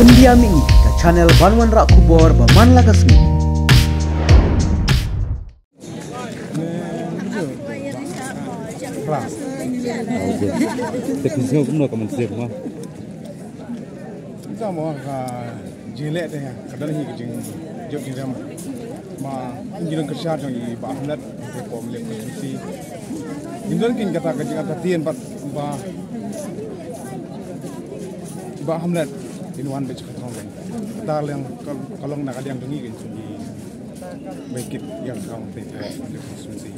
India Mingi ka channel Banwan Rak Kubor ba Manla Kasmi. Teknisnya nói comment sếp mà. Kita mau ka jile deh ya, kadang hi kecing jok jing ram. Ma jiran kerja jong i ba hamlat ke kom le konstitusi. Jiran kin kata kecing kata tien bat ba ba in one batch ka thong ring tar leng kalong na kalyang dungi gin suni may kit yang kang pe pa sun si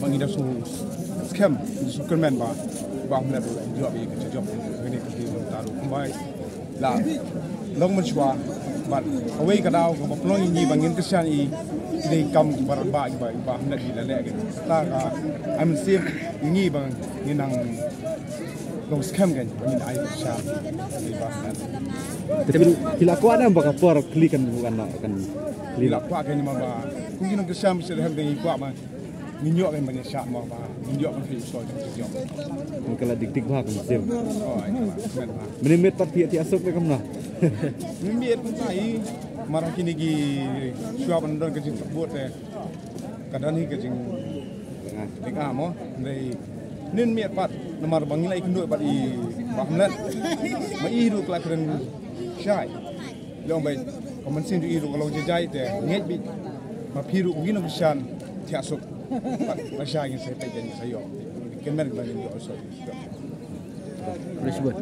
mang ida su scam su kan men ba ba hum na do job ye ka job ni ka ki ta ru kumbai la long man chwa but away ka daw ka plong ni bangin kristian i they come bar ba ba ba hum na di la le ka ta ka i'm safe ni bang ni nang long scam gan ni ai sha ba na Tapi kila ko ada baka por klikan bukan nak kan li la kwa ka ni ma ba ku ni nang ka siya mi se ha dei kwa ma ni nyok kan bang sha ma ba ni nyok kan fi so ji job kalau dik dik kan sếp. oh men ba Menimit pat pia ti asuk ke kamna. Miet pun sai marah kini gi suap andon kecing terbut eh. Kadang ni kecing dik amo dari nin miet pat. Nomor bangila ikan dua pat i bahnet ma i hidup kelak keren syai. Long baik. Komen sin i hidup kalau jajai te nget bi ma piru gino kesan tiasuk ma syai ngin saya pejan saya. Ken men bangin yo so Terus buat.